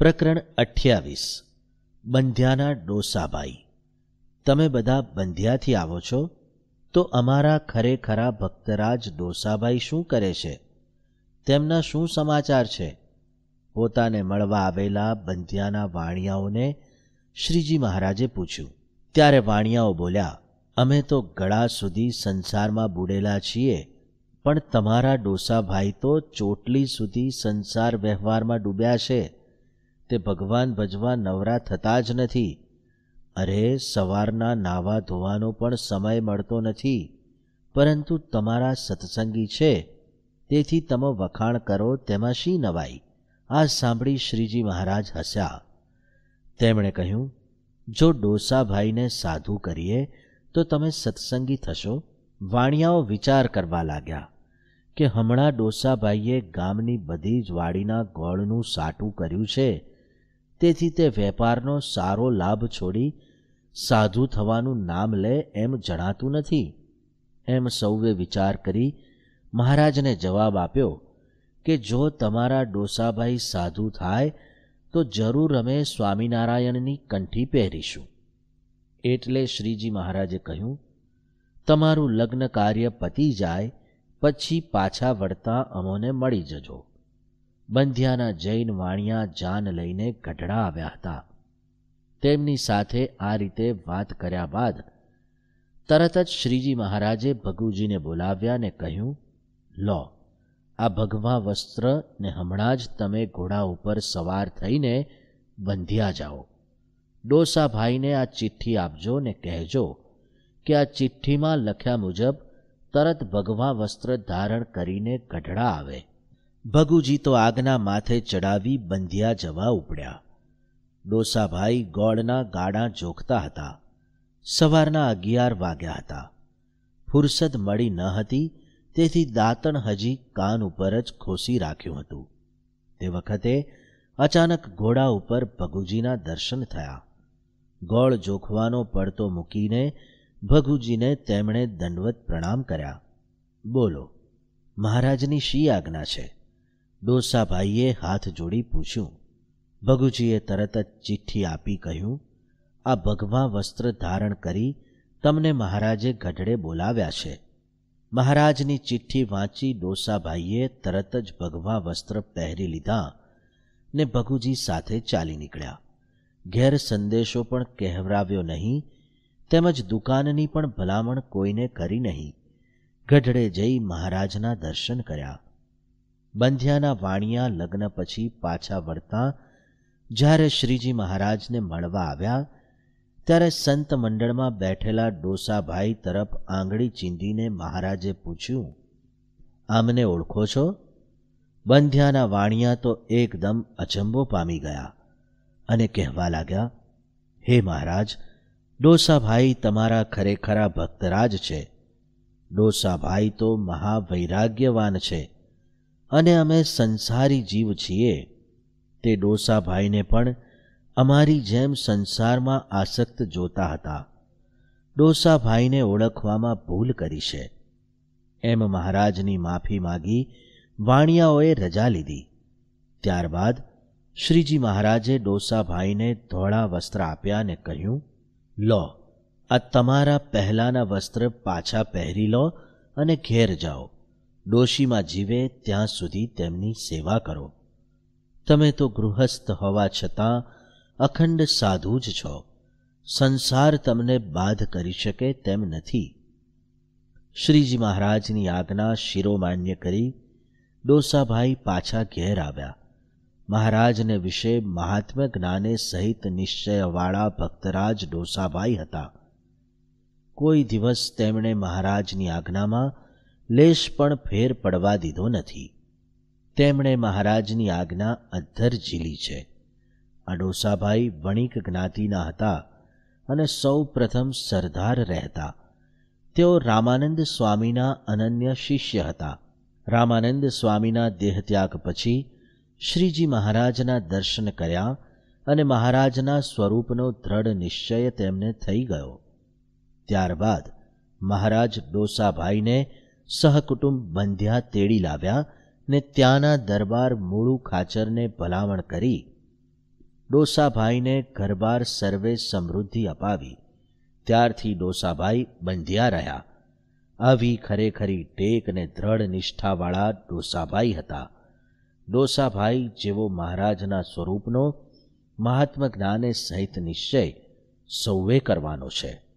પ્રકરણ અઠ્યાવીસ. બંધ્યાના ડોસાભાઈ. તમે બધા બંધ્યાથી આવો છો? તો અમારા ખરેખરા ભક્તરાજ ડોસાભાઈ શું કરે છે? તેમના શું સમાચાર છે? પોતાને મળવા આવેલા બંધ્યાના વાણિયાઓને શ્રીજી મહારાજે પૂછ્યું. ત્યારે વાણિયાઓ બોલ્યા, અમે તો ગળા સુધી સંસારમાં બુડેલા છીએ, પણ તમારા ડોસાભાઈ તો ચોટલી સુધી સંસાર વ્યવહારમાં ડૂબ્યા છે. તે ભગવાન ભજવા નવરા થતા જ નથી. અરે, સવારના નાવા ધોવાનો પણ સમય મળતો નથી. પરંતુ તમારા સત્સંગી છે. તેથી તમે વખાણ કરો, તેમાં શી નવાઈ? આ સાંભળી શ્રીજી મહારાજ હસ્યા. તેમણે કહ્યું, જો ડોસાભાઈને સાધુ કરીએ, તો તમે સત્સંગી થશો. વાણિયાઓ વિચાર કરવા લાગ્યા કે હમણાં ડોસાભાઈએ ગામની બધી જ વાડીના ગોળનું સાટું કર્યું છે. તેથી તે વેપારનો સારો લાભ છોડી સાધુ થવાનું નામ લે એમ જણાતું નથી. એમ સૌએ વિચાર કરી મહારાજને જવાબ આપ્યો કે જો તમારા ડોસાભાઈ સાધુ થાય તો જરૂર અમે સ્વામિનારાયણની કંઠી પહેરીશું. એટલે શ્રીજી મહારાજે કહ્યું, તમારું લગ્ન કાર્ય પતી જાય, પછી પાછા વળતા અમોને મળી જજો. બંધ્યાના જૈન વાણિયા જાન લઈને ગઢડા આવ્યા હતા. તેમની સાથે આ રીતે વાત કર્યા બાદ તરત જ શ્રીજી મહારાજે ભગુજીને બોલાવ્યા ને કહ્યું, લો, આ ભગવા વસ્ત્ર ને હમણાં જ તમે ઘોડા ઉપર સવાર થઈને બંધ્યા જાઓ. ડોસાભાઈને આ ચિઠ્ઠી આપજો ને કહેજો કે આ ચિઠ્ઠીમાં લખ્યા મુજબ તરત ભગવા વસ્ત્ર ધારણ કરીને ગઢડા આવે. ભગુજી તો આગના માથે ચડાવી બંધિયા જવા ઉપડ્યા. ડોસાભાઈ ગોળના ગાડા જોખતા હતા. સવારના અગિયાર વાગ્યા હતા. ફુરસદ મળી ન હતી, તેથી દાંતણ હજી કાન ઉપર જ ખોસી રાખ્યું હતું. તે વખતે અચાનક ઘોડા ઉપર ભગુજીના દર્શન થયા. ગોળ જોખવાનો પડતો મૂકીને ભગુજીને તેમણે દંડવત પ્રણામ કર્યા. બોલો, મહારાજની શી આજ્ઞા છે? ડોસાભાઈએ હાથ જોડી પૂછ્યું. ભગુજીએ તરત જ ચિઠ્ઠી આપી કહ્યું, આ ભગવા વસ્ત્ર ધારણ કરી તમને મહારાજે ગઢડે બોલાવ્યા છે. મહારાજની ચિઠ્ઠી વાંચી ડોસાભાઈએ તરત જ ભગવા વસ્ત્ર પહેરી લીધા ને ભગુજી સાથે ચાલી નીકળ્યા. ઘેર સંદેશો પણ કહેવરાવ્યો નહીં, તેમજ દુકાનની પણ ભલામણ કોઈને કરી નહીં. ગઢડે જઈ મહારાજના દર્શન કર્યા. બંધ્યાના વાણિયા લગ્ન પછી પાછા વળતા જ્યારે શ્રીજી મહારાજને મળવા આવ્યા, ત્યારે સંત મંડળમાં બેઠેલા ડોસાભાઈ તરફ આંગળી ચીંધીને મહારાજે પૂછ્યું, આમને ઓળખો છો? બંધ્યાના વાણિયા તો એકદમ અચંબો પામી ગયા અને કહેવા લાગ્યા, હે મહારાજ, ડોસાભાઈ તમારા ખરેખરા ભક્તરાજ છે. ડોસાભાઈ તો મહાવૈરાગ્યવાન છે. અને અમે સંસારી જીવ છીએ. તે ડોસાભાઈને પણ અમારી જેમ સંસારમાં આસક્ત જોતા હતા. ડોસાભાઈને ઓળખવામાં ભૂલ કરી છે. એમ મહારાજની માફી માગી વાણિયાઓએ રજા લીધી. ત્યારબાદ શ્રીજી મહારાજે ડોસાભાઈને ધોળા વસ્ત્ર આપ્યા અને કહ્યું, લો, આ તમારા પહેલાંના વસ્ત્ર પાછા પહેરી લો અને ઘેર જાઓ. ડોશીમાં જીવે ત્યાં સુધી તેમની સેવા કરો. તમે તો ગૃહસ્થ હોવા છતાં અખંડ સાધુ જ છો. સંસાર તમને બાધ કરી શકે તેમ નથી. શ્રીજી મહારાજની આજ્ઞા શિરોમાન્ય કરી ડોસાભાઈ પાછા ઘેર આવ્યા. મહારાજને વિશે મહાત્મ્ય જ્ઞાને સહિત નિશ્ચયવાળા ભક્તરાજ ડોસાભાઈ હતા. કોઈ દિવસ તેમણે મહારાજની આજ્ઞામાં લેશ પણ ફેર પડવા દીધો નથી. તેમણે મહારાજની આજ્ઞા અધ્ધર ઝીલી છે. આ ડોસાભાઈ વણિક જ્ઞાતિના હતા અને સૌ પ્રથમ સરદાર રહેતા. તેઓ રામાનંદ સ્વામીના અનન્ય શિષ્ય હતા. રામાનંદ સ્વામીના દેહત્યાગ પછી શ્રીજી મહારાજના દર્શન કર્યા અને મહારાજના સ્વરૂપનો દ્રઢ નિશ્ચય તેમને થઈ ગયો. ત્યારબાદ મહારાજ ડોસાભાઈને સહકુટુંબ બંધ્યા તેડી લાવ્યા ને ત્યાંના દરબાર મૂળુ ખાચરને ભલામણ કરી ડોસાભાઈને ઘરબાર સર્વે સમૃદ્ધિ અપાવી. ત્યારથી ડોસાભાઈ બંધ્યા રહ્યા. આવી ખરેખરી ટેક ને દ્રઢ નિષ્ઠાવાળા ડોસાભાઈ હતા. ડોસાભાઈ જેવો મહારાજના સ્વરૂપનો મહાત્મ જ્ઞાને સહિત નિશ્ચય સૌએ કરવાનો છે.